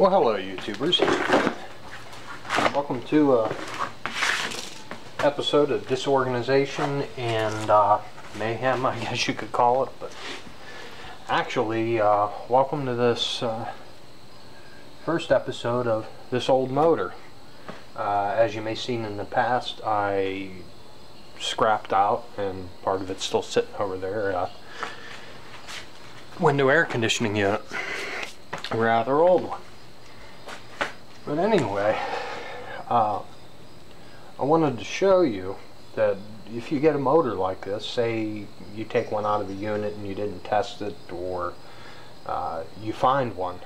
Well, hello YouTubers. Welcome to a episode of disorganization and uh, mayhem, I guess you could call it. But actually, uh, welcome to this uh, first episode of this old motor. Uh, as you may have seen in the past, I scrapped out, and part of it's still sitting over there. Uh, window air conditioning unit, rather old one. But anyway, uh, I wanted to show you that if you get a motor like this, say you take one out of the unit and you didn't test it, or uh, you find one,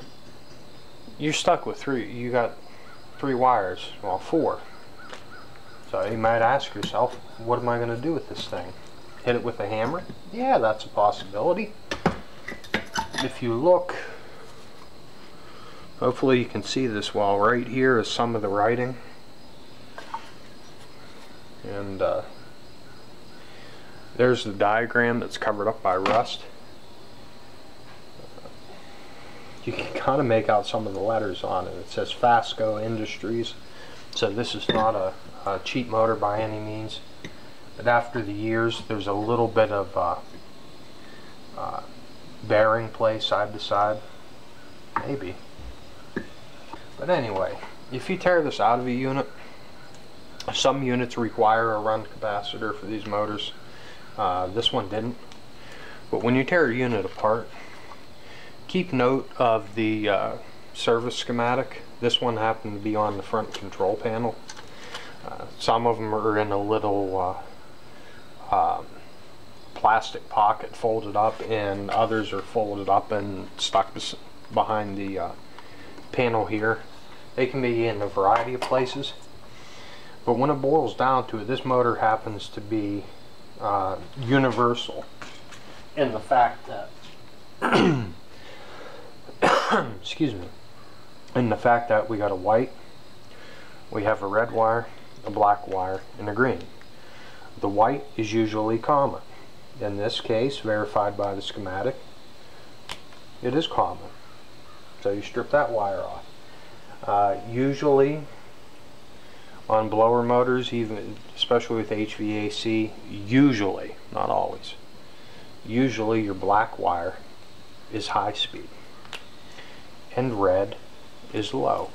you're stuck with three. You got three wires, well, four. So you might ask yourself, what am I going to do with this thing? Hit it with a hammer? Yeah, that's a possibility. If you look Hopefully you can see this wall. Right here is some of the writing. And uh, there's the diagram that's covered up by rust. You can kind of make out some of the letters on it. It says Fasco Industries. So this is not a, a cheap motor by any means. But after the years, there's a little bit of uh, uh, bearing play side to side. Maybe. But anyway, if you tear this out of a unit, some units require a run capacitor for these motors. Uh, this one didn't. But when you tear a unit apart, keep note of the uh, service schematic. This one happened to be on the front control panel. Uh, some of them are in a little uh, um, plastic pocket folded up and others are folded up and stuck behind the uh, panel here. They can be in a variety of places. But when it boils down to it, this motor happens to be uh, universal in the fact that, excuse me, in the fact that we got a white, we have a red wire, a black wire, and a green. The white is usually common. In this case, verified by the schematic, it is common. So you strip that wire off. Uh, usually on blower motors, even especially with HVAC, usually, not always, usually your black wire is high speed and red is low.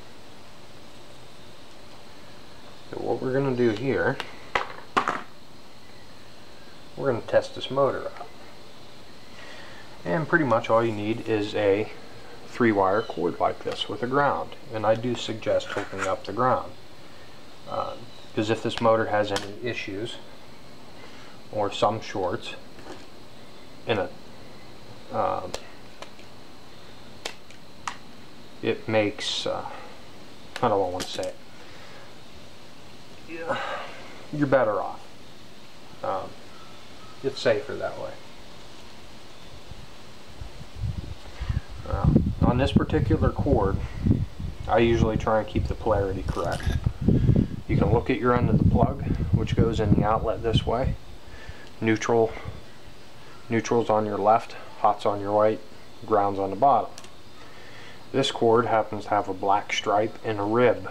So what we're going to do here, we're going to test this motor out. And pretty much all you need is a three wire cord like this with a ground and I do suggest hooking up the ground. Because uh, if this motor has any issues or some shorts in it um, it makes uh, I don't want to say it. Yeah, you're better off. Um, it's safer that way. On this particular cord, I usually try and keep the polarity correct. You can look at your end of the plug, which goes in the outlet this way. Neutral, neutral's on your left, hot's on your right, ground's on the bottom. This cord happens to have a black stripe and a rib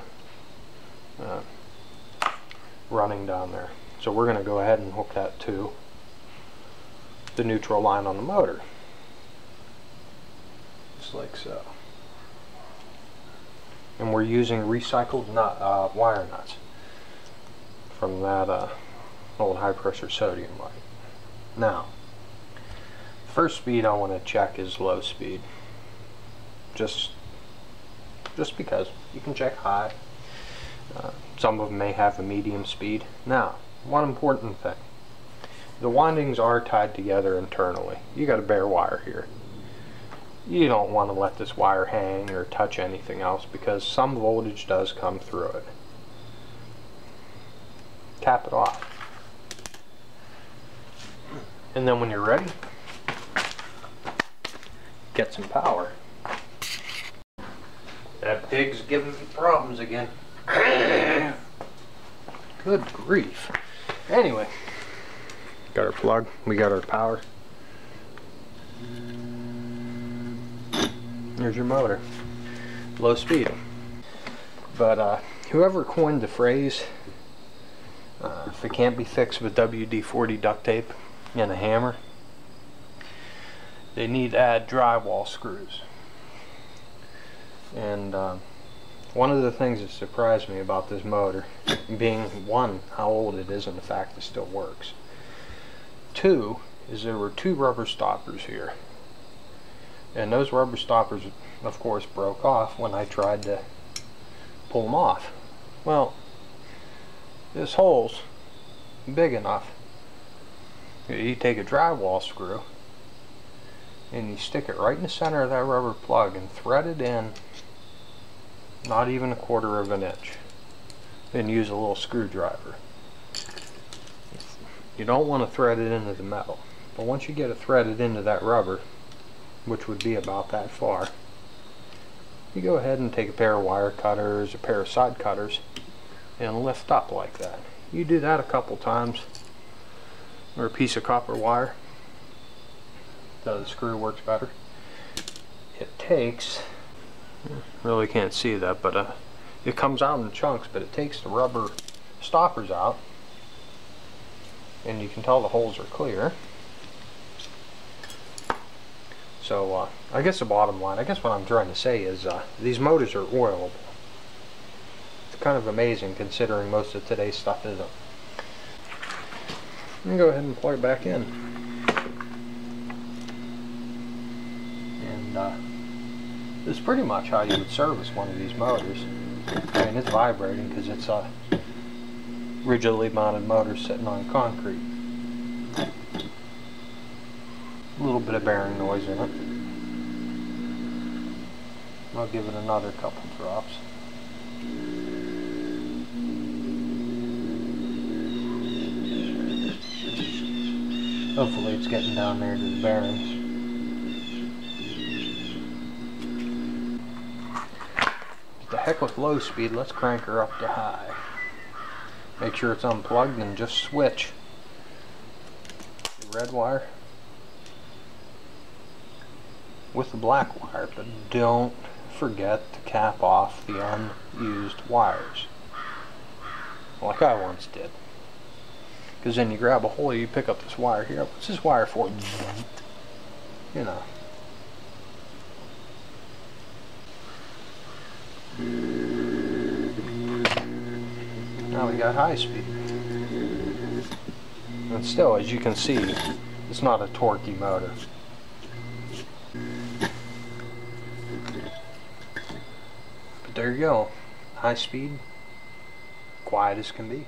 uh, running down there. So we're going to go ahead and hook that to the neutral line on the motor like so. And we're using recycled nut, uh, wire nuts from that uh, old high pressure sodium light. Now, first speed I want to check is low speed. Just, just because. You can check high. Uh, some of them may have a medium speed. Now, one important thing. The windings are tied together internally. You got a bare wire here you don't want to let this wire hang or touch anything else because some voltage does come through it. Tap it off. And then when you're ready, get some power. That pig's giving me problems again. Good grief. Anyway, got our plug, we got our power. There's your motor. low speed. But uh, whoever coined the phrase, uh, if it can't be fixed with WD-40 duct tape and a hammer, they need to add drywall screws. And um, one of the things that surprised me about this motor, being one, how old it is and the fact it still works. Two, is there were two rubber stoppers here. And those rubber stoppers, of course, broke off when I tried to pull them off. Well, this hole's big enough. You take a drywall screw and you stick it right in the center of that rubber plug and thread it in not even a quarter of an inch and use a little screwdriver. You don't want to thread it into the metal but once you get it threaded into that rubber which would be about that far you go ahead and take a pair of wire cutters, a pair of side cutters and lift up like that. You do that a couple times or a piece of copper wire the screw works better. It takes really can't see that but uh, it comes out in chunks but it takes the rubber stoppers out and you can tell the holes are clear so uh, I guess the bottom line I guess what I'm trying to say is uh, these motors are oilable it's kind of amazing considering most of today's stuff isn't I'm go ahead and plug it back in and uh, this is pretty much how you would service one of these motors. I mean, it's vibrating because it's a rigidly mounted motor sitting on concrete. A little bit of bearing noise in it. I'll give it another couple drops. Hopefully it's getting down there to the bearings. the heck with low speed, let's crank her up to high. Make sure it's unplugged and just switch the red wire with the black wire, but don't forget to cap off the unused wires like I once did. Because then you grab a hole, you pick up this wire here. What's this wire for? You know. Now we got high speed. And still, as you can see, it's not a torquey motor. There you go. High speed, quiet as can be.